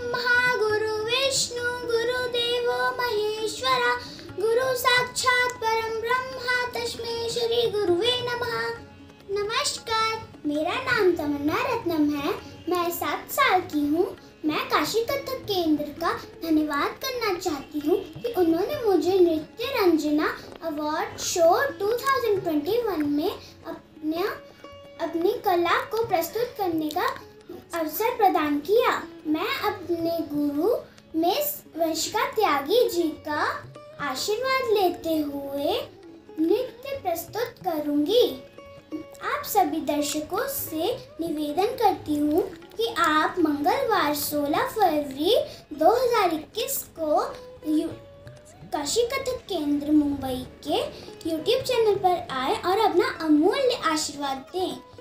ब्रह्मा, गुरु विष्णु गुरुदेवो महेश्वरा, गुरु साक्षात परम ब्रह्मा, तस्मै श्री गुरुवे नमः। नमस्कार, मेरा नाम तमन्ना रत्नम है। मैं सात साल की हूँ। मैं काशी कथक केंद्र का धन्यवाद करना चाहती हूँ कि उन्होंने मुझे नृत्य रंजना अवार्ड शो 2021 में अपने, अपनी कला को प्रस्तुत करने का अवसर प्रदान किया। मैं गुरु वंशिका त्यागी जी का आशीर्वाद लेते हुए नृत्य प्रस्तुत करूँगी। आप सभी दर्शकों से निवेदन करती हूँ कि आप मंगलवार 16 फरवरी 2021 को काशी कथक केंद्र, मुंबई के YouTube चैनल पर आए और अपना अमूल्य आशीर्वाद दें।